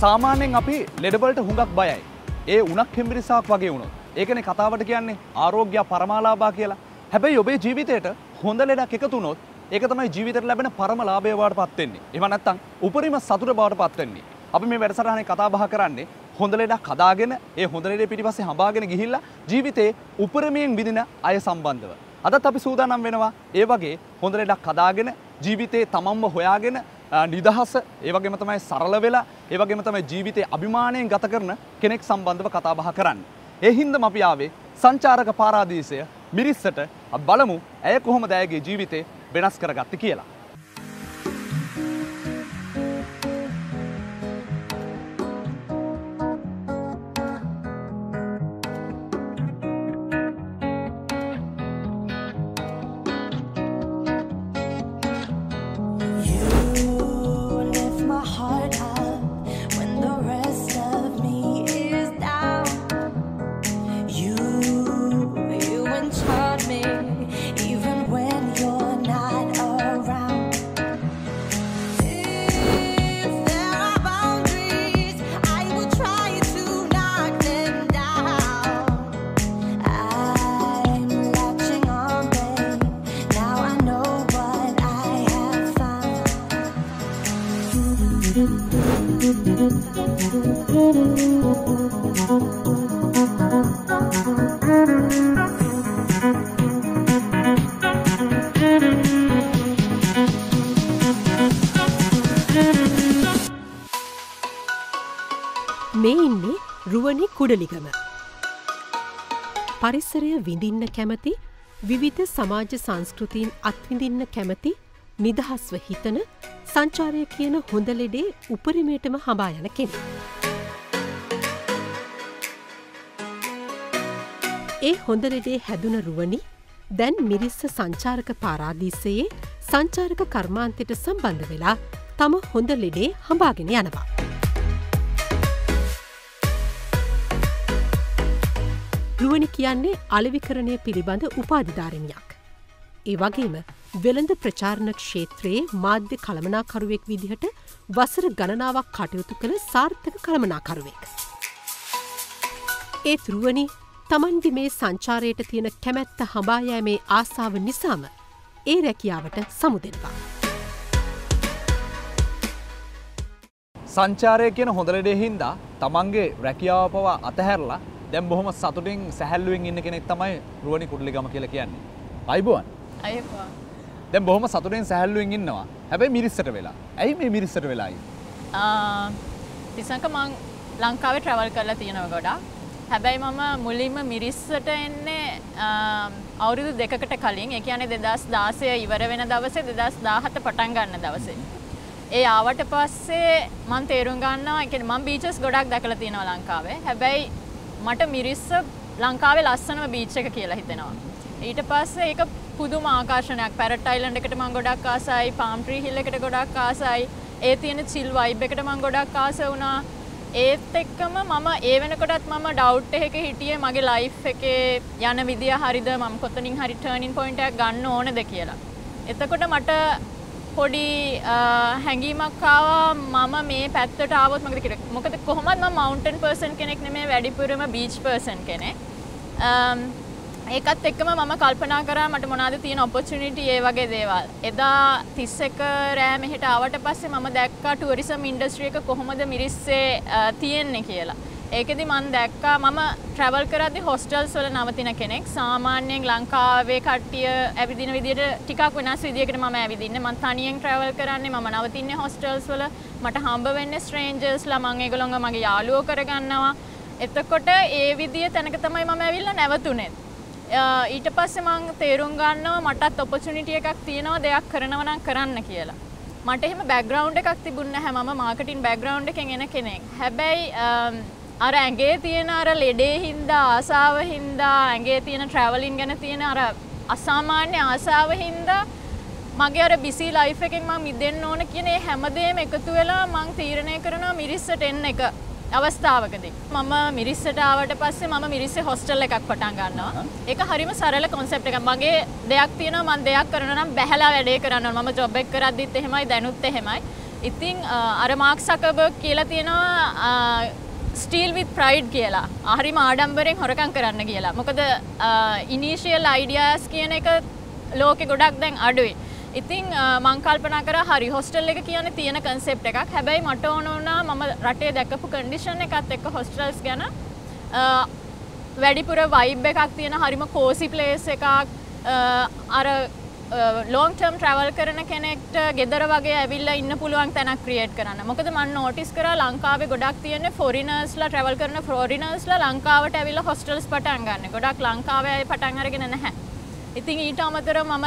සාමාන්‍යයෙන් අපි ලෙඩවලට හුඟක් බයයි. ඒ උනක් හෙම්බිරිසාක් වගේ වුණොත්. ඒකනේ කතාවට කියන්නේ ආරෝග්‍ය පරමාලාභා කියලා. හැබැයි ඔබේ ජීවිතයට හොඳ ලෙඩක් එකතු වුණොත් ඒක තමයි ජීවිතයට ලැබෙන පරම ලාභය බවට පත් වෙන්නේ. එහෙම නැත්නම් උපරිම සතුට බවට පත් වෙන්නේ. අපි මේ වැඩසටහනේ කතා බහ කරන්නේ හොඳ ලෙඩක් හදාගෙන ඒ හොඳ ලෙඩේ පිටිපස්සේ හඹාගෙන ගිහිල්ලා ජීවිතේ උපරිමයෙන් විඳින අය සම්බන්ධව. අදත් අපි සූදානම් වෙනවා ඒ වගේ හොඳ ලෙඩක් හදාගෙන ජීවිතේ තමන්ම හොයාගෙන නිදහස ඒවගේම තමයි සරල වෙලා ඒවගේම තමයි ජීවිතය අභිමානයෙන් ගත කරන කෙනෙක් සම්බන්ධව කතාබහ කරන්න. ඒ හින්දම අපි ආවේ සංචාරක පාරාදීසය මිරිස්සට බලමු ඇය කොහොම දෑගේ ජීවිතේ වෙනස් කරගත්ත කියලා. කුඩලිගම. පරිසරය විඳින්න කැමති විවිධ සමාජ සංස්කෘතිීන් අත්විඳින්න කැමති නිදහස්ව හිතන සංචාරය කියන හොඳ ලෙඩේ උපරිමයටම හබා යන කෙනෙ. ඒ හොඳ ලෙඩේ හැදුන රුවනි දැන් මිරිස්ස සංචාරක පාරාදීසයේ සංචාරක කර්මාන්තයට සම්බන්ධ වෙලා තම හොඳ ලෙඩේ හඹාගෙන යනවා. රුවනි කියන්නේ අලවිකරණය පිළිබඳ උපාධිධාරණයක්. ඒ වගේම වෙළඳ ප්‍රචාරණ ක්ෂේත්‍රයේ මාධ්‍ය කළමනාකරුවෙක් විදිහට වසර ගණනාවක් කටයුතු කළ සාර්ථක කළමනාකරුවෙක්. ඒත් රුවනි තමන්ගේ මේ සංචාරයට තියෙන කැමැත්ත හඹායෑමේ ආසාාව නිසාම ඒ රැකියාවට සමුදෙනවා. සංචාරය කියන හොඳලඩේ හින්දා තමන්ගේ රැකියාව පවා අතහැරලා දැම් බොහොම සතුටින් සැහැල්ලුවෙන් ඉන්න කෙනෙක් තමයි රුවනි කුඩලිගම කියලා කියන්නේ. අයිබුවන් දැම් බොහොම සතුටෙන් සැහැල්ලුවෙන් ඉන්නවා. හැබැයි මිරිස්සට වෙලා. ඇයි මේ මිරිස්සට වෙලායි. තිසක මං ලංකාවේ ට්‍රවල් කරලා තියෙනව ගොඩා හැබැයි මම මුලින්ම මිරිස්සට එන්නේ අවුරුදු දෙකට කලින්. එක යන දෙදස් දාසය ඉවර වෙන දවසේ දෙදස් දාහත පටන් ගන්න දවසේ. ඒ ආවට පස්සේ මන් තේරුම් ගන්න එක මං බීචස් ගොඩක් දැකලා තියෙනවා ලංකාවේ. හැබැයි මට මිරිස්ස ලංකාවේ ලස්සනම බීච් එක කියලා හිතෙනවා. ඊට පස්සේ ඒක පුදුම ආකර්ෂණයක් පැරට් අයිලන්ඩ් එකට මම ගොඩක් ආසයි, පාම් ට්‍රී හිල් එකට ගොඩක් ආසයි. ඒ තියෙන චිල් වයිබ් එකට මම ගොඩක් ආස වුණා. ඒත් එක්කම මම ඒ වෙනකොටත් මම ඩවුට් එකක හිටියේ මගේ ලයිෆ් එකේ යන විදිය හරිද මම කොතනින් හරි ටර්නින් පොයින්ට් එකක් ගන්න ඕනද කියලා. එතකොට මට පොඩි හැඟීමක් ආවා මම මේ පැත්තට ආවොත් මොකද කියලා. මොකද කොහොමද මම මවුන්ටන් පර්සන් කෙනෙක් නෙමෙයි වැඩිපුරම බීච් පර්සන් කෙනෙක්. Um, ඒකත් එක්කම මම කල්පනා කරා මට මොනවද තියෙන ඔපචුනිටි ඒ වගේ දේවල්. එදා 31 රෑ මෙහෙට ආවට පස්සේ මම දැක්කා ටුවරිසම් ඉන්ඩස්ට්‍රි එක කොහොමද මිරිස්සේ තියෙන්නේ කියලා. ඒකෙදි මන් දැක්කා මම ට්‍රැවල් කරද්දි හොස්ටල්ස් වල නවතින කෙනෙක්. සාමාන්‍යයෙන් ලංකාවේ කට්ටිය ඇවිදින විදියට ටිකක් වෙනස් විදියකට මම ඇවිදින්නේ. මම තනියෙන් ට්‍රැවල් කරන්නේ මම නවතින්නේ හොස්ටල්ස් වල. මට හම්බ වෙන්නේ ස්ට්‍රේන්ජර්ස්ලා මම ඒගොල්ලෝව මගේ යාළුවෝ කරගන්නවා. එතකොට ඒ විදිය තැනක තමයි මම ඇවිල්ලා නැවතුනේ. ඊට පස්සේ මං තේරුම් ගන්නවා මටත් ඔපචුනිටි එකක් තියෙනවා දෙයක් කරනවා නම් කරන්න කියලා. මට එහෙම බැක්ග්‍රවුන්ඩ් එකක් තිබුණේ නැහැ මම මාකටිං බැක්ග්‍රවුන්ඩ් එකෙන් එන කෙනෙක්. හැබැයි අර ඇගේ තියෙන අර ලෙඩේ හින්දා ආසාාව හින්දා ඇගේ තියෙන ට්‍රැවලින් ගැන තියෙන අර අසාමාන්‍ය ආසාාව හින්දා මගේ අර බිසි ලයිෆ් එකෙන් මං මිදෙන්න ඕන කියන හැමදේම එකතු වෙලා මං තීරණය කරනවා මිරිස්සට එන්න එක අවස්ථාවකදී. මම මිරිස්සට ආවට පස්සේ මම මිරිස්සේ හොස්ටල් එකක් පටන් ගන්නවා. ඒක හරිම සරල කොන්සෙප්ට් එකක්. මගේ දෙයක් තියෙනවා මම දෙයක් කරනවා නම් බැහැලා වැඩේ කරනවා මම ජොබ් එක කරද්දිත් එහෙමයි දැනුත් එහෙමයි. ඉතිං අර මාක් සකබ කියලා තියෙනවා ස්ටීල් විත් ප්‍රයිඩ් කියලා. අහරිම ආඩම්බරෙන් හොරකං කරන්න කියලා. මොකද ඉනීශියල් අයිඩියස් කියන එක ලෝකෙ ගොඩක් දැන් අඩුයි. ඉතිං මංකල්පන කර හරි හොස්ටල් එක කියන තියෙන කන්සෙප් එකක්. හැබැයි මට ඕනෝනා මම රටේ දැකපු කන්ඩිෂන් එකත් එක්ක හොස්ටල්ස් ගැන. වැඩිපුර වයිබ් එකක් තියෙන හරිම කෝසි ප්ලේස් එකක්. අර ලෝන්ටර්ම් ට්‍රවල් කරන කෙනෙක්ට ගෙදර වගේ ඇවිල්ල ඉන්න පුළුවන් තැනක් ක්‍රියේට් කරන්න. මොකද මන් නෝටිස් කර ලංකාවේ ගොඩක් තියෙන ෆොරිනර්ස්ලා ට්‍රවල් කරන ෆෝරිනර්ස්ලා ලංකාවට ඇවිල්ල හොස්ටල්ස් පටන් ගන්න. ගොඩක් ලංකාවේ පටන් අරගෙන නැහැ. ඉතින් ඊට අමතර මම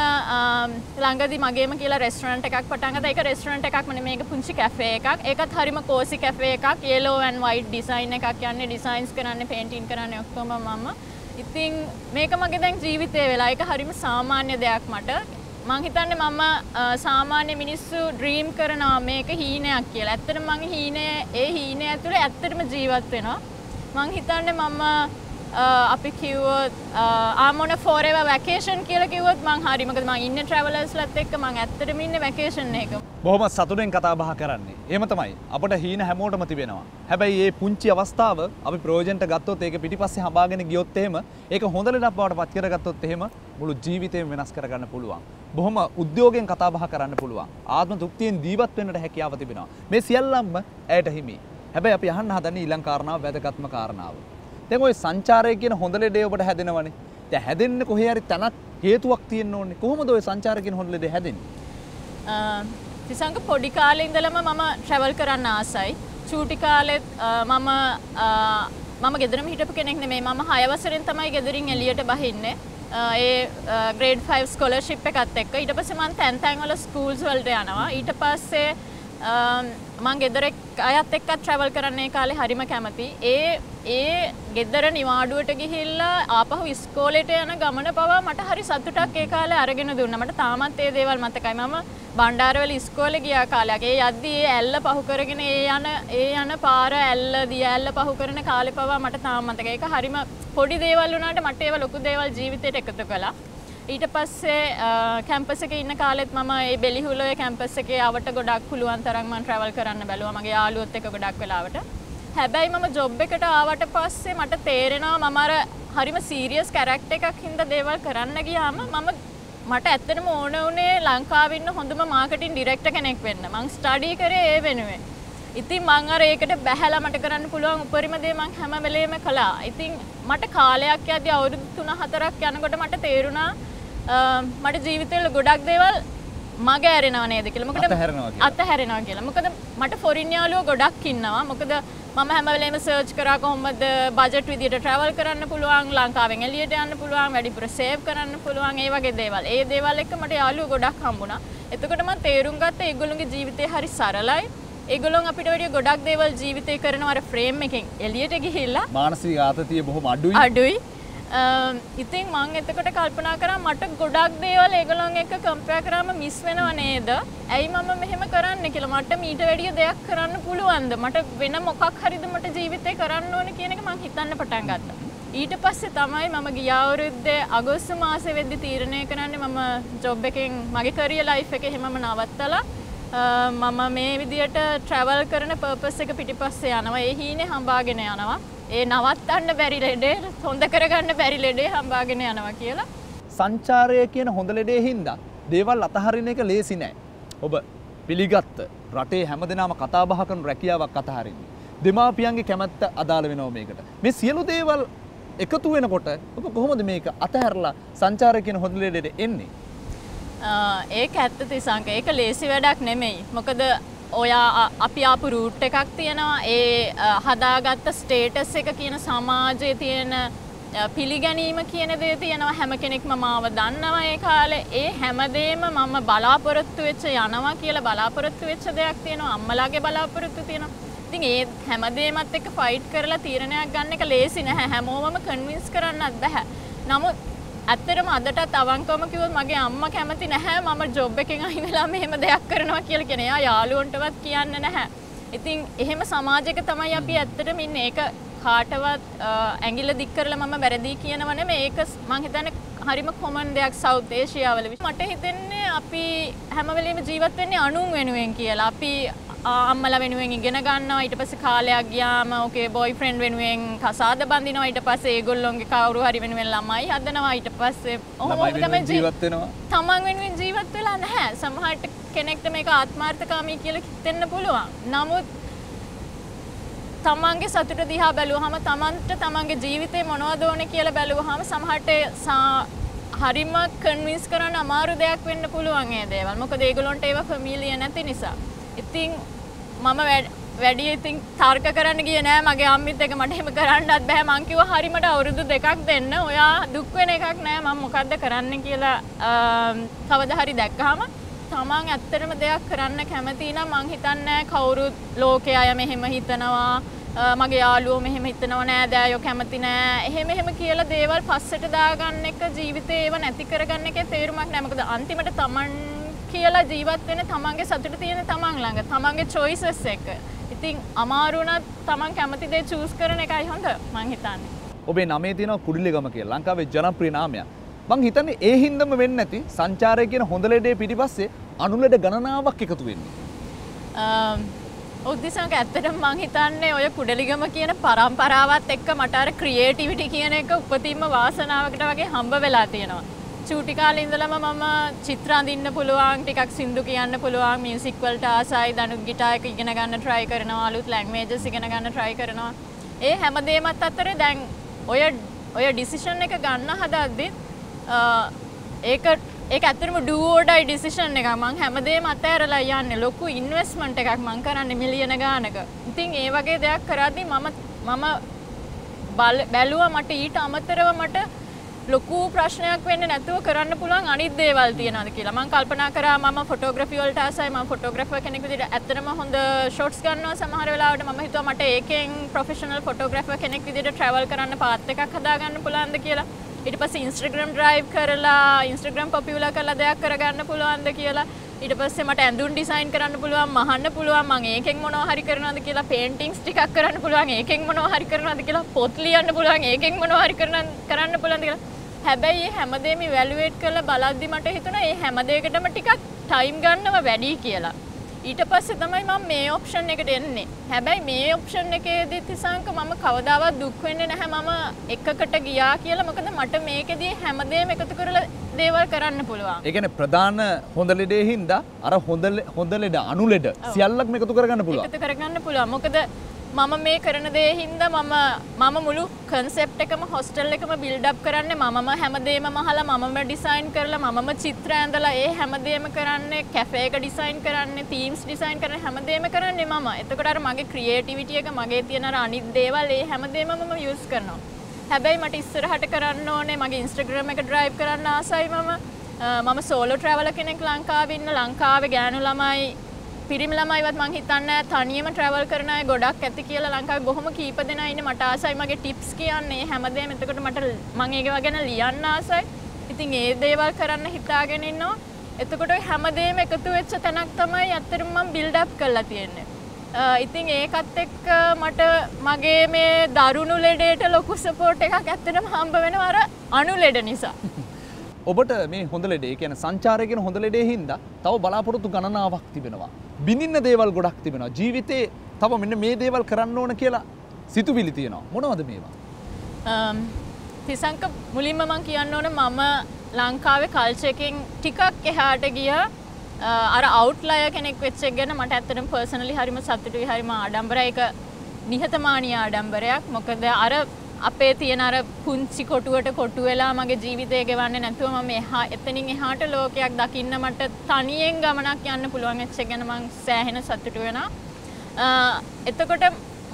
ළඟදි මගේම කියලා රෙස්ටරන්ට් එකක් පටන්ගත එක රෙස්ටරන්ට් එකක් මන මේක පුංචි කැෆේ එකක්. ඒකත් හරිම කෝසි කැෆේ එකක්. ඒලෝවන් වයි් ඩිසයින් එකක් යන්න ඩිසයින්ස් කරන්න පේටින් කරන්න ඔක්කොම මම. ඉතිං මේක මගේ දැන් ජීවිතය වෙලා. එක හරිම සාමාන්‍ය දෙයක් මට. මං හිතන්න මම සාමාන්‍ය මිනිස්සු ඩ්‍රීම් කරනවා මේක හීනයක් කියලා. ඇත්තට මං හීනය ඒ හීනය ඇතුළ ඇත්තටම ජීවත් වෙනවා. මං හිතන්න මම Uh, අපි කිව්වොත් ආමොන ෆෝරව වැකේෂන් කියල කිවත් මං හරිමක ම ඉන්න ට්‍රවලස් ලත් එක්ක මං ඇත්තටම ඉන්න වැකේෂන් එක බොහොම සතුරෙන් කතා බහ කරන්නේ. ඒම තමයි. අපට හීන හැමෝටම තිබෙනවා. හැබැයි ඒ පුංචි අවස්ථාව අපි ප්‍රෝජන්ට ගත්තොත් ඒක පිටිපස්සේ හබාගෙන ගියොත් එහෙම ඒක හොඳ ලෙඩක් බවට පත් කරගත්තොත් එහෙම මුළු ජීවිතේම වෙනස් කරගන්න පුළුවන්. බොහොම උද්‍යෝගයෙන් කතා බහ කරන්න පුළුවන්. ආත්ම තෘප්තියෙන් ජීවත් වෙන්නට හැකියාව තිබෙනවා. මේ සියල්ලම්ම ඇයට හිමි. හැබැයි අපි අහන්න හදන්නේ ඊළඟ කාරණාව වැදගත්ම කාරණාව. දැන් ওই සංචාරය කියන හොඳ ලෙඩේ ඔබට හැදෙනවනේ. දැන් හැදෙන්න කොහේ හරි තැනක් හේතුවක් තියෙන්න ඕනේ. කොහොමද ওই සංචාරය කියන හොඳ ලෙඩේ හැදෙන්නේ? තිසංග පොඩි කාලේ ඉඳලම මම ට්‍රැවල් කරන්න ආසයි. චූටි කාලෙත් මම මම ගෙදරම හිටපු කෙනෙක් නෙමෙයි. මම 6 වසරෙන් තමයි ගෙදරින් එළියට බහින්නේ. ඒ ග්‍රේඩ් 5 ස්කෝලර්ෂිප් එකත් එක්ක ඊට පස්සේ මම තැන් තැන් වල ස්කූල්ස් වලට යනවා. ඊට පස්සේ මං ගෙදරෙක් අයත් එක්කත් ට්‍රැවල් කරන්නේ කාලේ හරිම කැමති. ඒ ඒ ගෙදර නිවාඩුවට ගිහිල්ලා ආපහු ඉස්කෝලේට යන ගමන පවා මට හරි සතුටක් ඒ කාලේ අරගෙන දුන්නා. මට තාමත් ඒ දේවල් මතකයි. මම බණ්ඩාරවල ඉස්කෝලේ ගියා කාලයක්. ඒ යද්දි ඒ ඇල්ල පහු කරගෙන ඒ යන ඒ යන පාර ඇල්ල දිය ඇල්ල පහු කරන කාලේ පවා මට තාම මතකයි. ඒක හරිම පොඩි දේවල් වුණාට මට ඒවා ලොකු දේවල් ජීවිතේට එකතු කළා. ඊට පස්සේ කැම්පස් එකේ ඉන්න කාලෙත් මම ඒ බෙලිහුලේ කැම්පස් එකේ අවට ගොඩක් පුළුවන් තරම් මම ට්‍රැවල් කරන්න බැලුවා මගේ යාළුවොත් එක්ක ගොඩක් වෙලාවට. හැබැයි මම ජොබ් එකට ආවට පස්සේ මට තේරෙනවා මම අර හරිම සීරියස් කැරක්ටර් එකක් හින්දා දේවල් කරන්න ගියාම මම මට ඇත්තටම ඕන වුණේ ලංකාවේ ඉන්න හොඳම මාකටිං ඩිරෙක්ටර් කෙනෙක් වෙන්න. මං ස්ටඩි කරේ ඒ වෙනුවෙන්. ඉතින් මං අර ඒකට බැහැලා මට කරන්න පුළුවන් උපරිම දේ මං හැම වෙලේම කළා. ඉතින් මට කාලයක් යද්දී අවුරුදු 3-4ක් යනකොට මට තේරුණා මට ජීවිතවල ගොඩක් දේවල් මග ඇරෙනව නේද කියලා. මොකද අතහැරෙනවා කියලා. මොකද මට ෆොරින් යාළුවෝ ගොඩක් ඉන්නවා. මොකද මම හැම වෙලේම සර්ච් කරා කොහොමද බජට් විදියට ට්‍රැවල් කරන්න පුළුවන්, ලංකාවෙන් එළියට යන්න පුළුවන්, වැඩිපුර සේව් කරන්න පුළුවන්, ඒ වගේ දේවල්. ඒ දේවල් එක්ක මට යාළුවෝ ගොඩක් හම්බුණා. එතකොට මම තේරුම් ගත්තා ඒගොල්ලෝගේ ජීවිතේ හරි සරලයි. ඒගොල්ලොන් අපිට වැඩිය ගොඩක් දේවල් ජීවිතේ කරනවා අර ෆ්‍රේම් එකෙන් එළියට ගිහිල්ලා මානසික ආතතිය බොහොම අඩුයි. අඩුයි. Um, ඉතින් මං එතකොට කල්පනා කරා මට ගොඩක් දේවල් ඒගොල්ලොන් එක්ක කම්පෙයාර් කරාම මිස් වෙනව නේද? ඇයි මම මෙහෙම කරන්නේ කියලා මට මීට වැඩිය දෙයක් කරන්න පුළුවන්ද? මට වෙන මොකක් හරිද මට ජීවිතේ කරන්න ඕනේ කියන එක මං හිතන්න පටන් ගත්තා. ඊට පස්සේ තමයි මම ගිය අවුරුද්දේ අගෝස්තු මාසේ වෙද්දි තීරණය කරන්නේ මම ජොබ් එකෙන් මගේ කරියර් ලයිෆ් එක එහෙමම නවත්තලා uh, මම මේ විදියට ට්‍රැවල් කරන පර්පස් එක පිටිපස්සේ යනවා. ඒ හීනේ හඹාගෙන යනවා. ඒ නවත්තන්න බැරි ලෙඩේ හොඳ කරගන්න බැරි ලෙඩේ හම්බාගෙන යනවා කියලා. සංචාරය කියන හොඳ ලෙඩේ හින්දා දේවල් අතහරින එක ලේසි නෑ. ඔබ පිළිගත්ත රටේ හැම දෙනාම කතා බහ කරන රැකියාවක් අතහරින්නේ. දෙමාපියන්ගේ කැමැත්ත අදාළ වෙනවා මේකට. මේ සියලු දේවල් එකතු වෙනකොට ඔබ කොහොමද මේක අතහැරලා සංචාරය කියන හොඳ ලෙඩේට එන්නේ? ඒක ඇත්ත තිසංක ඒක ලේසි වැඩක් නෙමෙයි. මොකද ඔයා අපි ආපු රූට් එකක් තියෙනවා. ඒ හදාගත්ත ස්ටේටස් එක කියන සමාජයේ තියෙන පිළිගැනීම කියන දේ තියෙනවා. හැම කෙනෙක්ම මාව දන්නවා ඒ කාලේ. ඒ හැමදේම මම බලාපොරොත්තු වෙච්ච යනවා කියලා බලාපොරොත්තු වෙච්ච දෙයක් තියෙනවා. අම්මලාගේ බලාපොරොත්තු තියෙනවා. ඉතින් ඒ හැමදේමත් එක්ක ෆයිට් කරලා තීරණයක් ගන්න එක ලේසි නැහැ. හැමෝමම කන්වින්ස් කරන්නත් බෑ. නමුත් ඇත්තරම අදටත් අවංකවම කිව්වොත් මගේ අම්මා කැමති නැහැ මම ජොබ් එකෙන් අයින් වෙලා මෙහෙම දෙයක් කරනවා කියලා කියන. එයා යාළුවන්ටවත් කියන්නේ නැහැ. ඉතින් එහෙම සමාජයක තමයි අපි ඇත්තටම ඉන්නේ. ඒක කාටවත් ඇඟිල්ල දික් කරලා මම වැරදි කියනව නෙමෙයි. ඒක මං හිතන්නේ හරිම කොමන් දෙයක් සවුත් ඒෂියාවල. මට හිතෙන්නේ අපි හැම වෙලෙම ජීවත් වෙන්නේ අනුන් වෙනුවෙන් කියලා. අපි අම්මල වෙනුවෙන් ඉගෙන ගන්නවා. ඊට පස්සේ කාලයක් ගියාම ඕකේ බොයිෆ්‍රෙන්ඩ් වෙනුවෙන් කසාද බඳිනවා. ඊට පස්සේ ඒගොල්ලොන්ගේ කවුරු හරි වෙනුවෙන් ළමයි හදනවා. ඊට පස්සේ ඔහොම තමයි ජීවත් වෙනවා? තමන් වෙනුවෙන් ජීවත් වෙලා නැහැ. සමහට කෙනෙක්ට මේක ආත්මාර්ථකාමී කියලා හිතෙන්න පුළුවන්. නමුත් තමන්ගේ සතුට දිහා බැලුවහම තමන්ට තමන්ගේ ජීවිතේ මොනවද ඕනේ කියලා බැලුවහම සමහරට හරිම කන්වින්ස් කරන්න අමාරු දෙයක් වෙන්න පුළුවන් ඒ දේවල්. මොකද ඒගොල්ලොන්ට ඒවා ෆැමිලිය නැති නිසා ඉතින් මම වැඩ- වැඩි ඉතින් තර්ක කරන්න ගියේ නෑ. මගේ අම්මිත් එක මට එහෙම කරන්නත් බෑ. මං කිව්වා හරිමට අවුරුදු දෙකක් දෙන්න. ඔයා දුක් වෙන එකක් නෑ. මම මොකද්ද කරන්න කියලා අම්, කවදා හරි දැක්කහම තමන් ඇත්තටම දෙයක් කරන්න කැමති නම් මං හිතන්නේ කවුරුත් ලෝකයේ අය මෙහෙම හිතනවා. අ, මගේ යාළුවෝ මෙහෙම හිතනවා නෑ. දෑයෝ කැමති නෑ. එහෙම එහෙම කියලා දේවල් පස්සට දාගන්න එක ජීවිතේ ඒව නැති කරගන්න එකේ තේරුමක් නෑ. මොකද අන්තිමට තමන් කියලා ජීවත් වෙන තමන්ගේ සතුට තියෙන තමන් ළඟ තමන්ගේ choices එක. ඉතින් අමාරු වුණත් තමන් කැමති දේ choose කරන එකයි හොඳ මං හිතන්නේ. ඔබේ නමේ තියෙනවා කුඩිලිගම කියලා ලංකාවේ ජනප්‍රිය නාමයක්. මං හිතන්නේ ඒ හින්දම වෙන්නේ නැති සංචාරය කියන හොඳ ලෙඩේ පිටිපස්සේ අනුලෙඩ ගණනාවක් එකතු වෙන්නේ. උද්දිසංක ඇත්තටම මං හිතන්නේ ඔය කුඩලිගම කියන පරම්පරාවත් එක්ක මට අර ක්‍රියේටිවිටි කියන එක උපතින්ම වාසනාවකට වගේ හම්බ වෙලා තියෙනවා. චූටි කාලේ ඉඳලම මම චිත්‍ර අඳින්න පුළුවන් ටිකක් සින්දු කියන්න පුළුවන් මියුසික් වලට ආසයි දනුත් ගිටාර් එක ඉගෙන ගන්න try කරනවා අලුත් ලැන්ග්වේජස් ඉගෙන ගන්න try කරනවා. ඒ හැමදේමත් අතරේ දැන් ඔය ඔය ඩිසිෂන් එක ගන්න හදද්දි ඒක ඒක ඇත්තටම ඩූ ඕ ඩයි ඩිසිෂන් එකක් මං හැමදේම අතෑරලා යන්නේ ලොකු ඉන්වෙස්ට්මන්ට් එකක් මං කරන්නේ මිලියන ගානක. ඉතින් ඒ වගේ දෙයක් කරද්දි මම මම බල- බැලුවා මට ඊට අමතරව මට ලොකු ප්‍රශ්නයක් වෙන්න නැතුව කරන්න පුළුවන් අනිත් දේවල් තියෙනවද කියලා. මම කල්පනා කරා මම ෆොටෝග්‍රැෆි වලට ආසයි මම ෆොටෝග්‍රැෆර් කෙනෙක් විදිහට ඇත්තටම හොඳ ෂොට්ස් ගන්නවා සමහර වෙලාවට මම හිතුවා මට ඒකෙන් ප්‍රොෆෙෂනල් ෆොටෝග්‍රැෆර් කෙනෙක් විදිහට ට්‍රැවල් කරන්න පාත් එකක් හදාගන්න පුළුවන්ද කියලා. ඊට පස්සේ ඉන්ස්ටාග්‍රෑම් ඩ්‍රයිව් කරලා ඉන්ස්ටාග්‍රෑම් පොපියුලර් කරලා දෙයක් කරගන්න පුළුවන්ද කියලා. ඊට පස්සේ මට ඇඳුම් ඩිසයින් කරන්න පුළුවන් මහන්න පුළුවන් මම ඒකෙන් මොනවා හරි කරනවද කියලා පේන්ටිංග්ස් ටිකක් කරන්න පුළුවන් ඒකෙන් මොනවා හරි කරනවද කියලා පොත් ලියන්න පුළුවන් ඒකෙන් මොනවා හරි කරන්න කරන්න පුළුවන්ද කියලා හැබැයි මේ හැමදේම ඉවැලුවේට් කරලා බලද්දි මට හිතුණා මේ හැම දෙයකටම ටිකක් ටයිම් ගන්නව වැඩි කියලා. ඊට පස්සේ තමයි මම මේ ඔප්ෂන් එකට එන්නේ. හැබැයි මේ ඔප්ෂන් එකේදී තිසංක මම කවදාවත් දුක් වෙන්නේ නැහැ මම එකකට ගියා කියලා. මොකද මට මේකෙදී හැමදේම එකතු කරලා දේවල් කරන්න පුළුවන්. ඒ කියන්නේ ප්‍රධාන හොඳ ලෙඩේ හින්දා අර හොඳ හොඳ ලෙඩ අනු ලෙඩ සියල්ලක්ම එකතු කරගන්න පුළුවන්. එකතු කරගන්න පුළුවන්. මොකද මම මේ කරන දේ හින්දා මම මම මුළු කන්සෙප්ට් එකම හොස්ටල් එකම බිල්ඩ් අප් කරන්නේ මමම හැමදේම මහලා මමම ඩිසයින් කරලා මමම චිත්‍ර ඇඳලා ඒ හැමදේම කරන්නේ කැෆේ එක ඩිසයින් කරන්නේ තීම්ස් ඩිසයින් කරන්නේ හැමදේම කරන්නේ මම. එතකොට අර මගේ ක්‍රියේටිවිටි එක මගේ තියෙන අර අනිත් දේවල් ඒ හැමදේම මම යූස් කරනවා. හැබැයි මට ඉස්සරහට කරන්න ඕනේ මගේ ඉන්ස්ටාග්‍රෑම් එක ඩ්‍රයිව් කරන්න ආසයි මම. අ, මම සෝලෝ ට්‍රැවලර් කෙනෙක් ලංකාවේ ඉන්න ලංකාවේ ගෑනු ළමයි පිරිමි ළමයිවත් මං හිතන්නේ තනියම ට්‍රැවල් කරන අය ගොඩක් ඇති කියලා ලංකාවේ බොහොම කීප දෙනා ඉන්නේ. මට ආසයි මගේ ටිප්ස් කියන්නේ හැමදේම. එතකොට මට මං ඒක ගැන ලියන්න ආසයි. ඉතින් ඒ දේවල් කරන්න හිතාගෙන ඉන්නවා. එතකොට ඔය හැමදේම එකතු වෙච්ච තැනක් තමයි ඇත්තටම මම බිල්ඩ් අප් කරලා තියෙන්නේ. අ, ඉතින් ඒකත් එක්ක මට මගේ මේ දරුණු ලෙඩේට ලොකු සපෝට් එකක් ඇත්තටම හම්බ වෙනවා අර අණු ලෙඩ නිසා. ඔබට මේ හොඳ ලෙඩේ කියන සංචාරය කියන හොඳ ලෙඩේ හින්දා තව බලාපොරොත්තු ගණනාවක් තිබෙනවා. බිනින්න දේවල් ගොඩක් තිබෙනවා. ජීවිතේ තව මෙන්න මේ දේවල් කරන්න ඕන කියලා සිතුවිලි තියෙනවා. මොනවද මේවා? Um, තිසංක මුලින්ම මං කියන්න ඕන මම ලංකාවේ කල්චයකින් ටිකක් එහාට ගිය අ, අර අවුට්ලය කෙනෙක් වෙච්චෙක් ගැන මට ඇත්තටම පර්සනලි හරිම සතුටුයි හරිම ආඩම්බරයි ඒක නිහතමානී ආඩම්බරයක් මොකද අර අපේ තියෙන අර පුංචි කොටුවට කොටු වෙලා මගේ ජීවිතය ගෙවන්නේ නැතුව මම එහා එතනින් එහාට ලෝකයක් දකින්න මට තනියෙන් ගමනක් යන්න පුළුවන් වෙච්ච එක ගැන මං සෑහෙන සතුටු වෙනවා. අ, එතකොට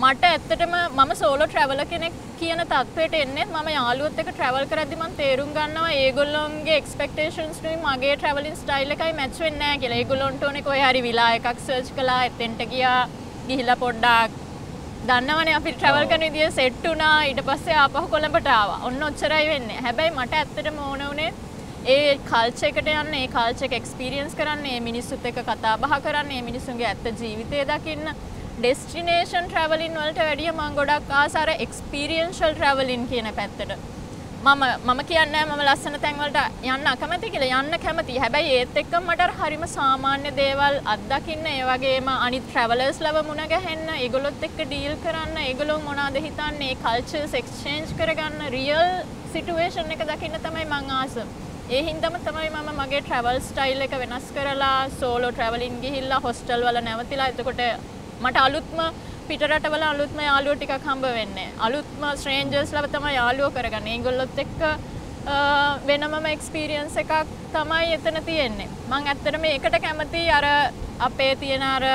මට ඇත්තටම මම සෝලෝ ට්‍රැවල කෙනෙක් කියන තත්වයට එන්නේ මම යාළුවොත් එක්ක ට්‍රැවල් කරද්දි මම තේරුම් ගන්නවා ඒගොල්ලොන්ගේ එක්ස්පෙක්ටේෂන්ස් නුයි මගේ ට්‍රැවලින් ස්ටයිල් එකයි මැච් වෙන්නේ නැහැ කියලා. ඒගොල්ලොන්ට ඕනේ කොහේ හරි විලා එකක් සර්ච් කළා එතෙන්ට ගියා ගිහිල්ලා පොඩ්ඩක් දන්නවනේ අපි ට්‍රැවල් කරන විදිය සෙට් වුණා ඊට පස්සේ ආපහු කොළඹට ආවා. ඔන්න ඔච්චරයි වෙන්නේ. හැබැයි මට ඇත්තටම ඕන උනේ ඒ කල්ච එකට යන්න ඒ කල්ච එක එක්ස්පීරියන්ස් කරන්න මිනිස්සුත් එක්ක කතා බහ කරන්න ඒ මිනිස්සුන්ගේ ඇත්ත ජීවිතය දකින්න ඩෙස්ටිනේෂන් ට්‍රැවලින් වලට වැඩිය මං ගොඩක් ආස අර එක්ස්පීරියන්ෂල් ට්‍රැවලින් කියන පැත්තට මම මම කියන්න මම ලස්සන තැන්වලට යන්න අකමැති කියලා. යන්න කැමති. හැබැයි ඒත් එක්ක මට හරිම සාමාන්‍ය දේවල් අත්දකින්න ඒ වගේම අනිත් ට්‍රැවලර්ස් ලව මුණ ගැහෙන්න ඒගොල්ලොත් එක්ක ඩීල් කරන්න ඒගොල්ලෝ මොනවද හිතන්නේ? කල්චර්ස් එක්ස්චේන්ජ් කරගන්න රියල් සිටුවේෂන් එක දකින්න තමයි මං ආස. ඒ හින්දම තමයි මම මගේ ට්‍රැවල් ස්ටයිල් එක වෙනස් කරලා සෝලෝ ට්‍රැවලින් ගිහිල්ලා හොස්ටල් වල නැවතිලා. එතකොට මට අලුත්ම පිටරටවල අලුත්ම යාළුවෝ ටිකක් හම්බ වෙන්නේ. අලුත්ම ස්ට්‍රේන්ජර්ස් ලව තමයි යාළුවෝ කරගන්නේ. ඒගොල්ලොත් එක්ක වෙනමම එක්ස්පීරියන්ස් එකක් තමයි එතන තියෙන්නේ. මං ඇත්තටම ඒකට කැමති අර අපේ තියෙන අර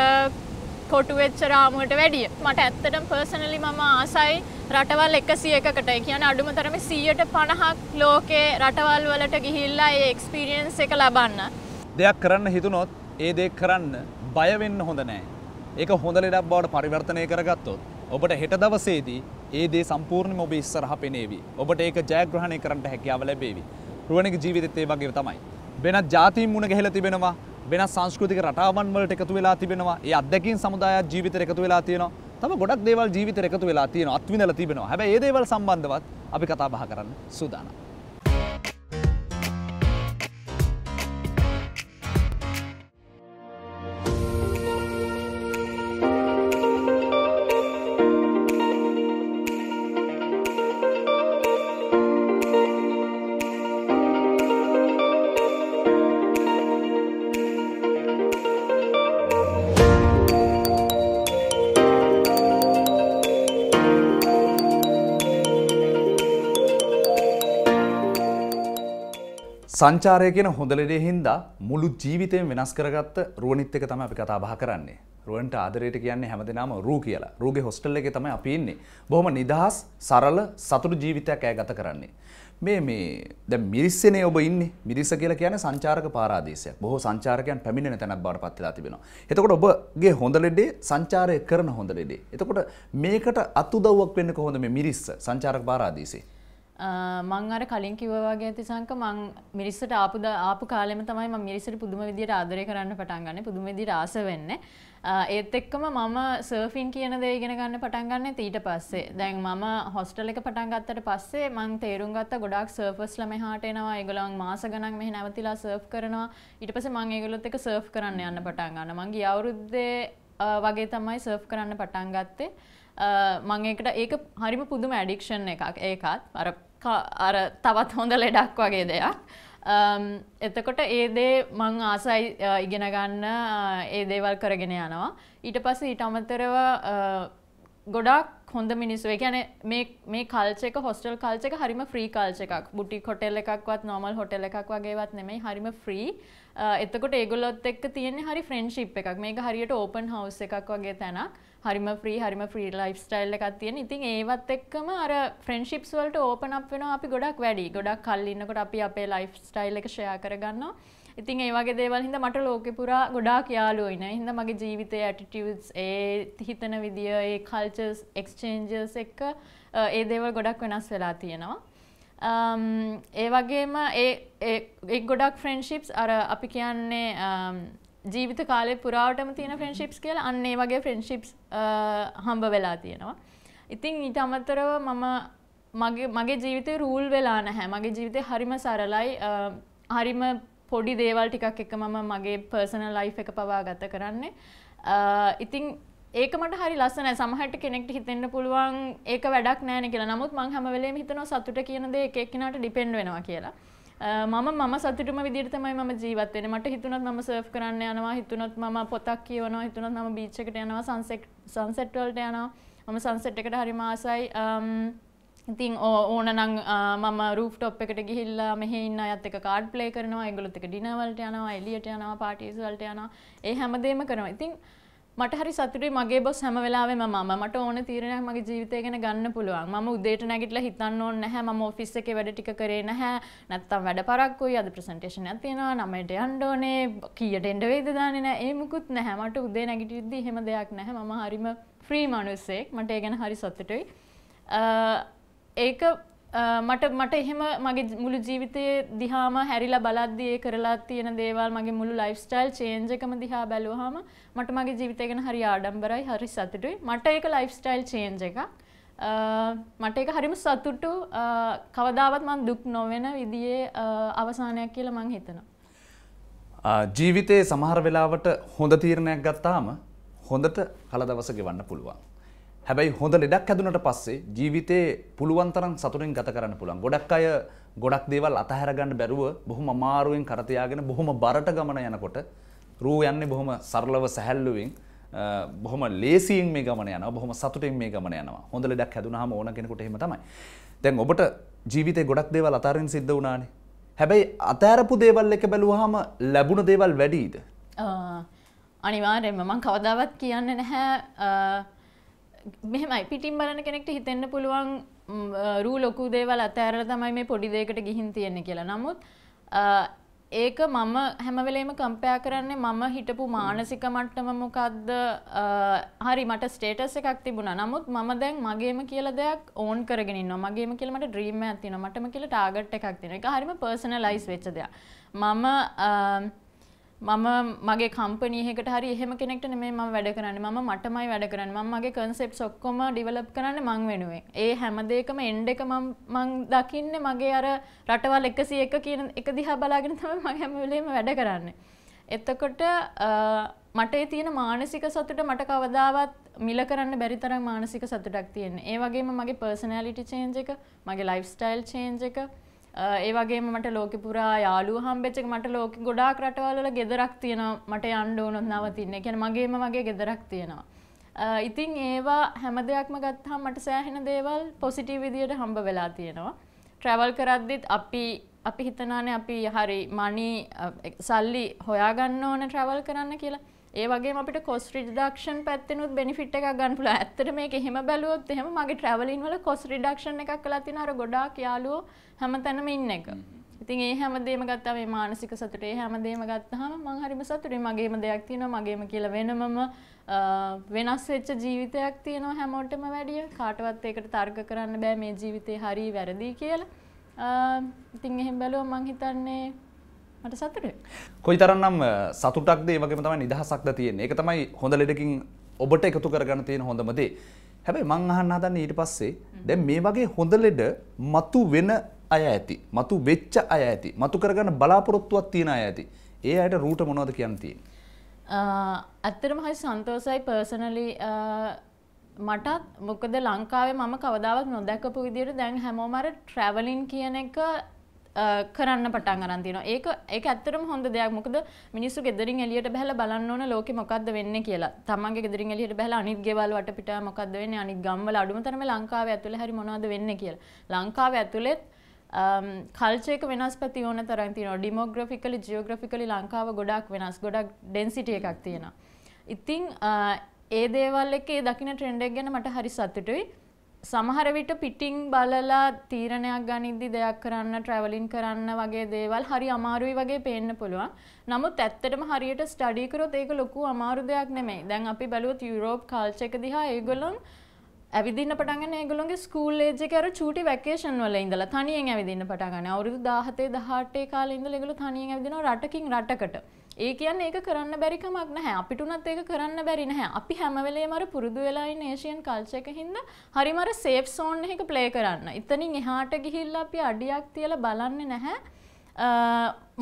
කොටු වෙච්ච රාමුවට වැඩිය. මට ඇත්තටම පර්සනලි මම ආසයි රටවල් 101කට. ඒ කියන්නේ අඩුම තරමේ 150ක් ලෝකේ රටවල් වලට ගිහිල්ලා ඒ එක්ස්පීරියන්ස් එක ලබන්න. දෙයක් කරන්න හිතුනොත් ඒ දේ කරන්න බය වෙන්න හොඳ නෑ. ඒක හොඳ ලෙඩක් බවට පරිවර්තනය කරගත්තොත් ඔබට හෙට දවසේදී ඒ දේ සම්පූර්ණයෙන්ම ඔබ ඉස්සරහ පෙනේවි. ඔබට ඒක ජයග්‍රහණය කරන්න හැකියාව ලැබේවි. රුවනික ජීවිතෙත් ඒ වගේ තමයි. වෙනත් ජාතීන් මුණ ගැහිලා තිබෙනවා. වෙනත් සංස්කෘතික රටාවන් වලට එකතු වෙලා තිබෙනවා. ඒ අත්දැකීම් සමුදායක් ජීවිතේට එකතු වෙලා තියෙනවා. තම ගොඩක් දේවල් ජීවිතේට එකතු වෙලා තියෙනවා. අත්විඳලා තිබෙනවා. හැබැයි ඒ දේවල් සම්බන්ධවත් අපි කතා බහ කරන්න සූදානම්. සංචාරය කියන හොඳලෙඩේ හින්දා මුළු ජීවිතයෙන් වෙනස් කරගත්ත රුවනිත් එක තමයි අපි කතා බහ කරන්නේ. රුවන්ට ආදරයට කියන්නේ හැමදෙනාම රූ කියලා. රූගේ හොස්ටල් එකේ තමයි අපි ඉන්නේ. බොහොම නිදහස්, සරල, සතුටු ජීවිතයක් ඇය ගත කරන්නේ. මේ මේ දැන් මිරිස්සනේ ඔබ ඉන්නේ. මිරිස්ස කියලා කියන්නේ සංචාරක පාරාදීසයක්. බොහෝ සංචාරකයන් පැමිණෙන තැනක් බවට පත් වෙලා තිබෙනවා. එතකොට ඔබගේ හොඳ ලෙඩේ සංචාරය කරන හොඳ ලෙඩේ. එතකොට මේකට අතුදව්වක් වෙන්න කොහොමද මේ මිරිස්ස සංචාරක පාරාදීසේ? මං අර කලින් කිව්ව වගේ ඇතිසංක මං මිරිස්සට ආපුද ආපු කාලෙම තමයි මම මිරිස්සට පුදුම විදියට ආදරය කරන්න පටන් ගන්න පුදුම විදියට ආස වෙන්නේ. ඒත් එක්කම මම සර්ෆින් කියන දේ ඉගෙන ගන්න පටන් ගන්න ඊට පස්සේ. දැන් මම හොස්ටල් එක පටන් ගත්තට පස්සේ මං තේරුම් ගත්ත ගොඩක් සර්ෆර්ස්ලා මෙහාට එනවා. ඒගොල්ලන් මාස ගණන් මෙහි නැවතිලා සර්ෆ් කරනවා. ඊට පස්සේ මං ඒගොල්ලොත් එක්ක සර්ෆ් කරන්න යන්න පටන් ගන්න මං ගිය අවුරුද්දේ වගේ තමයි සර්ෆ් කරන්න පටන් ගත්තේ. මං ඒකට ඒක හරිම පුදුම ඇඩික්ෂන් එකක් ඒකත්. අර අර තවත් හොඳ ලෙඩක් වගේ දෙයක්. එතකොට ඒ දේ මං ආසයි ඉගෙන ගන්න ඒ දේවල් කරගෙන යනවා. ඊට පස්සේ ඊට අමතරව ගොඩක් හොඳ මිනිස්සු. ගැන මේ කල්චක හොස්ටල් කල්චක හරිම ෆ්‍රී කල්ච එකක්. බුටි කොටෙල් එකක්වත් නොමල් හොටෙල් එකක් වගේවත් නෙමයි හරිම ෆ්‍රී එතකොට ඒගොල්ලොත් එක්ක තියෙන්නේ හරි ෆ්‍රෙන්ඩ්ෂිප් එකක්. මේක හරියට ඕපන් හවස් එකක් වගේ තැනක්. හරිම ෆ්‍රී හරිම ෆ්‍රී ලයිෆ් ස්ටයිල් එකක් තියෙන ඉතින් ඒවත් එක්කම අර ෆ්‍රෙන්ඩ්ෂිප්ස් වලට ඕපන් අප් වෙනවා අපි ගොඩක් වැඩි ගොඩක් කල් ඉන්නකොට අපි අපේ ලයිෆ් ස්ටයිල් එක ෂෙයා කරගන්නවා ඉතින් ඒ වගේ දේවල් හින්දා මට ලෝකෙ පුරා ගොඩාක් යාළුවෝ ඉන්නේ. හින්දා මගේ ජීවිතයේ ඇටිටියුඩ්ස් ඒ හිතන විදිය ඒ කල්චර්ස් එක්ස්චේන්ජර්ස් එක්ක ඒ දේවල් ගොඩක් වෙනස් වෙලා තියෙනවා. ඒ වගේම ඒ ගොඩක් ෆ්‍රෙන්ඩ්ෂිප්ස් අර අපි කියන්නේ ජීවිත කාලය පුරාවටම තියෙන ෆ්‍රෙන්ඩ්ෂිප්ස් කියලා අන්න ඒ වගේ ෆ්‍රෙන්ඩ්ෂිප්ස් හම්බ වෙලා තියෙනවා. ඉතින් ඊට අමතරව මම මගේ මගේ ජීවිතේ රූල් වෙලා නැහැ. මගේ ජීවිතේ හරිම සරලයි. හරිම පොඩි දේවල් ටිකක් එක මම මගේ පර්සනල් ලයිෆ් එක පවා ගත කරන්නේ. ඉතින් ඒක මට හරි ලස්සන සමහට කෙනෙක්ට හිතෙන්න්න පුළුවන් ඒක වැඩක් නෑන කියලා නමුත් මං හැම වෙලේම හිතනවා සතුට කියන දේ එකක්නට ඩිපෙන්ඩ් වෙනවා කියලා. මම මම සතුටම විදිරතමයි ම ජීවත්තෙන මට හිතුනත් ම සර්් කරන්න යනවා හිතුනොත් ම පොතක් කියවනවා හිතුනත් ම බීච්චකට යනවා සංසෙක් සංසෙට්වල්ට යනවා. මම සංසෙට් එකට හරි මාසයි um, ඉතින් ඕන නං uh, මම රූෆ් ටොප් එකට ගිහිල්ලා මෙහ ඉන්න අයත් එක කාඩ් ප්ලේ කරනවා එගොලොත් එක ඩිනවල්ට යනවා එලියට යනවා පාටිස්වල්ට යනවා. ඒ හැමදේම කරනවා. ඉතින් මට හරි සතුටුයි මගේ බොස් හැම වෙලාවෙම මම. මට ඕන තීරණයක් මගේ ජීවිතය ගැන ගන්න පුළුවන්. මම උදේට නැගිටලා හිතන්න ඕනේ නැහැ. මම ඔෆිස් එකේ වැඩ ටික කරේ නැහැ. නැත්තම් වැඩ පරක්කුයි අද ප්‍රසන්ටේෂන් එකක් තියෙනවා. නමයට යන්න ඕනේ. කීයට එන්න වෙයිද දන්නේ නැහැ. ඒ මුකුත් නැහැ. මට උදේ නැගිටිද්දි එහෙම දෙයක් නැහැ. මම හරිම ෆ්‍රී මිනිස්සෙක් මට ඒ ගැන හරි සතුටුයි. ඒක මට මට එහෙම මගේ මුළු ජීවිතයේ දිහාම හැරිලා බලද්දී ඒ කරලා තියෙන දේවල් මගේ මුළු ලයිෆ්ස්ටයිල් චේන්ජ් එකම දිහා බැලුවාම මට මගේ ජීවිතය ගැන හරි ආඩම්බරයි හරි සතුටුයි මට ඒක ලයිෆ්ස්ටයිල් චේන්ජ් එකක් මට එක හරිම සතුටු කවදාවත් මන් දුක් නොවෙන විදියේ අවසානයක් කියලා මං හිතනවා. ජීවිතයේ සමහර වෙලාවට හොඳ තීරණයක් ගත්තාම හොඳට කල දවස ගෙවන්න පුළුවන්. හැබැයි හොඳ ලෙඩක් හැදුනට පස්සේ ජීවිතේ පුළුවන් තරම් සතුටින් ගත කරන්න පුළුවන්. ගොඩක් අය ගොඩක් දේවල් අතහැර ගන්න බැරුව බොහොම අමාරුවෙන් කරතියාගෙන බොහොම බරට ගමන යනකොට රූ යන්නේ බොහොම සරලව සැහැල්ලුවෙන් බොහොම ලේසියෙන් මේ ගමන යනවා බොහොම සතුටින් මේ ගමන යනවා. හොඳ ලෙඩක් හැදුනහම ඕන කෙනෙකුට එහෙම තමයි. දැන් ඔබට ජීවිතේ ගොඩක් දේවල් අතාරින්න සිද්ධ වුණානේ. හැබැයි අතෑරපු දේවල් එක බැලුවහම ලැබුණ දේවල් වැඩීද. අනිවාර්යෙන්ම මං කවදාවත් කියන්න නැහැ මෙහෙමයි. පිටින් බලන කෙනෙක්ට හිතෙන්න පුළුවන් රූ ලොකු දේවල් අතෑරල තමයි මේ පොඩි දේකට ගිහින් තියෙන්නේ කියලා. නමුත් ඒක මම හැමවෙලේම කම්පයා කරන්නේ මම හිටපු මානසික මට්ටම මොකක්ද හරි මට ස්ටේටස් එකක් තිබුණා. නමුත් මම දැන් මගේම කියලා දෙයක් ඕන් කරගෙන මගේම කියලමට ද්‍රීම ඇතින මටම කියලා ටාගට් එකක් තියෙන එක හරිම පර්සනලයිස් වෙච්ච දෙයක්. මම මම මගේ කම්පනීහකට හරි එහෙම කෙනෙක්ට නෙමේ ම වැඩ කරන්න. ම මටමයි වැඩ කරන්න. ම මගේ කන්සෙප් ඔක්කොම ඩිවලප් කරන්න මං වෙනුවෙන්. ඒ හැමදේකම එන්ඩ එක මං දකින්න මගේ අර රටවල් එකසි එක කියන එක දිහා බලාගෙන තම මගේ හැමවෙලේම වැඩ කරන්න. එත්තකොට මට තියෙන මානසික සතුට මට කවදාවත් මිල කරන්න බැරිතරම් මානසික සතුටක් තියෙන ඒ වගේම මගේ පර්සනලිටි චේන්ජ එක මගේ ලයිෆ්ස්ටයිල් චේන්ජ එක ඒ වගේ මට ලෝක පුරා යාලු හම්බෙච්චක මට ලෝක ගොඩාක් රටවල්ල ගෙදරක් තියෙනවා මට අන්ඩ ඕනොත් නවතින්න එකැන මගේම වගේ ගෙදරක් තියෙනවා. ඉතින් ඒවා හැම දෙයක්ම ගත්හා මට සෑහෙන දේවල් පොසිටී විදියට හම්බ වෙලා තියෙනවා. ට්‍රැවල් කරද්දිත් අපි අපි හිතනානේ අපි හරි මනි සල්ලි හොයාගන්න ඕන ට්‍රැවල් කරන්න කියලා ඒ වගේ අපිට කොස් රිඩක්ෂන් පැත්තනුත් බෙනිෆිට් එක ගන්න පුළුවන්. ඇත්තට මේක එහෙම බැලුවොත් එහෙම මගේ ට්‍රැවලින් වල කොස් රිඩක්ෂන් එකක් කළා තියෙන අර ගොඩාක් යාළුවෝ හැමතැනම ඉන්න එක. ඉතින් ඒ හැමදේම ගත්තා මේ මානසික සතුට ඒ හැමදේම ගත්තාම මං හරිම සතුටුයි මගේම දෙයක් තියෙනවා මගේම කියලා වෙනමම වෙනස් වෙච්ච ජීවිතයක් තියෙනවා හැමෝටම වැඩිය කාටවත් ඒකට තර්ක කරන්න බෑ මේ ජීවිතේ හරි වැරදි කියලා. ඉතින් එහෙම බැලුවම මං හිතන්නේ මට සතුට කොයි තරන්නම් සතුටක්ද? ඒ වගේම තමයි නිදහසක්ද තියෙන්නේ. ඒක තමයි හොඳ ලෙඩකින් ඔබට එකතු කරගන්න තියෙන හොඳම දේ. හැබැයි මං අහන්න හදන්නේ ඊට පස්සේ දැන් මේ වගේ හොඳ ලෙඩ මතු වෙන අය ඇති මතු වෙච්ච අය ඇති මතු කරගන්න බලාපොරොත්තුවක් තියෙන අය ඇති ඒ අයට රූට මොනවද කියන්න තියෙන්නේ? ඇත්තරම හරි සන්තෝසයි පර්සනලි මටත් මොකද ලංකාවේ මම කවදාවත් නොදැකපු විදියට දැන් හැමෝමර ට්‍රැවලින් කියන එක කරන්න පටන් අරන්තින ඒක ඒ ඇත්තරම හොඳ දෙයක්. මොකද මිනිස්සු ගෙදරින් එලියට බැල බලන්න ඕන ලෝක මොකක්ද වෙන්න කියලා. තමන්ගේ ගෙදරින් එලියට බැල අනිත් ගෙවල් වට පිට මොකක්ද වෙන්න? අනිත් ගම්වල අඩුම තරම ලංකාව ඇතුළ හරි මොනවද වෙන්න කියලා. ලංකාව ඇතුළෙත් කල්චයක වෙනස් පැති ඕන තරන්තින ඩිමෝග්‍රෆිකලි ජියෝග්‍රෆිකලි ලංකාව ගොඩක් වෙනස්. ගොඩක් ඩෙන්සිටිය එකක් තියෙන. ඉතිං ඒ දේවල් එක දකින ට්‍රෙන්ඩක් ගැන මට හරි සතුටුයි. සමහර විට පිටිං බලලා තීරණයක් ගනිද්දි දෙයක් කරන්න ට්‍රැවලින් කරන්න වගේ දේවල් හරි අමාරුයි වගේ පේන්න පුළුවන්. නමුත් ඇත්තටම හරියට ස්ටඩි කරොත් ඒක ලොකු අමාරු දෙයක් නෙමෙයි. දැන් අපි බැලුවොත් යුරෝප් කල්චර් එක දිහා ඒගොල්ලෝ ඇවිදින්න පටන් ගන්න ඒගොල්ලෝගේ ස්කූල් ඒජ් එකේ අර චූටි වැකේෂන් වල ඉඳලා තනියෙන් ඇවිදින්න පටන් ගන්න. අවුරුදු 17 18 කාලේ ඉඳලා ඒගොල්ලෝ තනියෙන් ඇවිදිනවා රටකින් රටකට. ඒ කියන්නේ ඒක කරන්න බැරි කමක් නැහැ. අපිට උනත් ඒක කරන්න බැරි නැහැ. අපි හැම වෙලේම අර පුරුදු වෙලා ඉන්න ඒෂියන් කල්චර් එකක හින්දා හරිම අර සේෆ් සෝන් එකක ප්ලේ කරන්න. ඉතනින් එහාට ගිහිල්ලා අපි අඩියක් තියලා බලන්නේ නැහැ.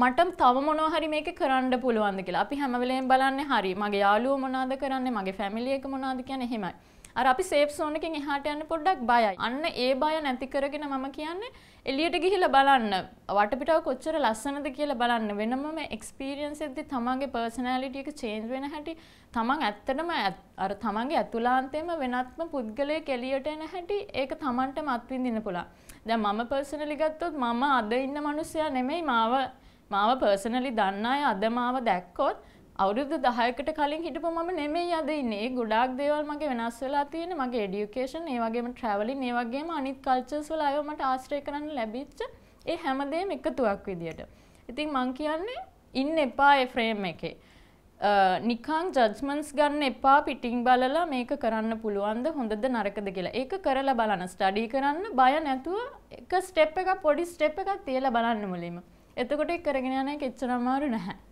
මට තව මොනවා හරි මේක කරන්න පුළුවන්ද කියලා. අපි හැම වෙලේම බලන්නේ හරි. මගේ යාළුවෝ මොනවද කරන්නේ? මගේ ෆැමිලි එක මොනවද කියන්නේ එහෙමයි. අර අපි සේෆ් සෝන් එකෙන් එහාට යන්න පොඩ්ඩක් බයයි. අන්න ඒ බය නැති කරගෙන මම කියන්නේ එළියට ගිහිල්ලා බලන්න. වටපිටාව කොච්චර ලස්සනද කියලා බලන්න. වෙනමම එක්ස්පීරියන්ස් එකදී තමන්ගේ පර්සනැලිටි එක චේන්ජ් වෙන හැටි තමන් ඇත්තටම අර තමන්ගේ ඇතුළාන්තයේම වෙනත්ම පුද්ගලයෙක් එළියට එන හැටි ඒක තමන්ටම අත්විඳින්න පුළුවන්. දැන් මම පර්සනලි ගත්තොත් මම අද ඉන්න මිනිස්සයා නෙමෙයි මාව මාව පර්සනලි දන්න අය අද මාව දැක්කොත් අවුරුදු දහයකට කලින් හිටපු මම නෙමෙයි අද ඉන්නේ ගොඩාක් දේවල් මගේ වෙනස් වෙලා තියෙන මගේ එඩියුකේෂන් ඒ වගේම ට්‍රැවලින් ඒ වගේම අනිත් කල්චර්ස් වල අයව මට ආශ්‍රය කරන්න ලැබිච්ච ඒ හැමදේම එකතුවක් විදියට. ඉතින් මං කියන්නේ ඉන්න එපා ඒ ෆ්‍රේම් එකේ. නිකං ජජ්මන්ස් ගන්න එපා පිටිං බලලා මේක කරන්න පුළුවන්ද හොඳද නරකද කියලා ඒක කරලා බලන්න ස්ටඩී කරන්න බය නැතුව එක ස්ටෙප් එක පොඩි ස්ටෙප් එකක් තියලා බලන්න මුලින්ම. එතකොට කරගෙන යන එක එච්චර අමාරු නැහැ.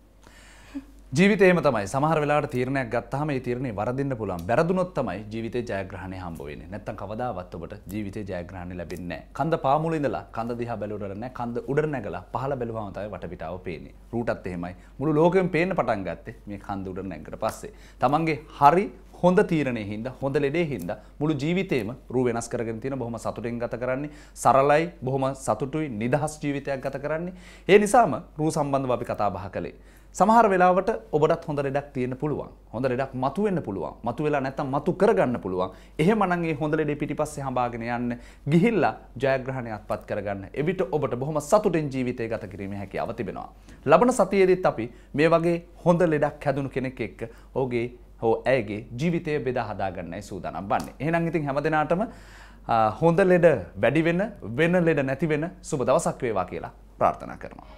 ජීවිතේම තමයි සමහර වෙලාට තීරණයක් ගත්තහම ඒ තීරණේ වරදින්න පුළුවන්. බැරදුනොත් තමයි ජීවිතේ ජයග්‍රහණය හම්බ වෙන්නේ. නැත්තම් කවදාවත් ඔබට ජීවිතේ ජයග්‍රහණය ලැබෙන්නේ නැහැ. කන්ද පාමුල ඉඳලා කන්ද දිහා බැලුවට නැහැ. කන්ද උඩට නැගලා පහළ බැලුවාම තමයි වටපිටාව පේන්නේ. රූටත් එහෙමයි. මුළු ලෝකෙම පේන්න පටන් ගත්තේ මේ කන්ද උඩට නැග්ගට පස්සේ. තමන්ගේ හරි හොඳ තීරණය හින්දා හොඳ ලෙඩේ හින්දා මුළු ජීවිතේම රූ වෙනස් කරගෙන තියෙන බොහොම සතුටින් ගත කරන්නේ සරලයි බොහොම සතුටුයි නිදහස් ජීවිතයක් ගත කරන්නේ ඒ නිසාම රූ සම්බන්ධව අපි කතා බහ කළේ සමහර වෙලාවට ඔබටත් හොඳ ලෙඩක් තියෙන්න පුළුවන්. හොඳ ලෙඩක් මතුවෙන්න පුළුවන්. මතුවෙලා නැත්තම් මතු කරගන්න පුළුවන්. එහෙමනම් ඒ හොඳ ලෙඩේ පිටිපස්සේ හඹාගෙන යන්න ගිහිල්ලා ජයග්‍රහණය අත්පත් කරගන්න. එවිට ඔබට බොහොම සතුටින් ජීවිතය ගත කිරීමේ හැකියාව තිබෙනවා. ලබන සතියේදීත් අපි මේ වගේ හොඳ ලෙඩක් හැදුණු කෙනෙක් එක්ක ඔහුගේ හෝ ඇයගේ ජීවිතය බෙදා හදාගන්නයි සූදානම් වන්නේ. එහෙනම් ඉතින් හැමදෙනාටම හොඳ ලෙඩ වැඩි වෙන වෙන ලෙඩ නැති වෙන සුබ දවසක් වේවා කියලා ප්‍රාර්ථනා කරනවා.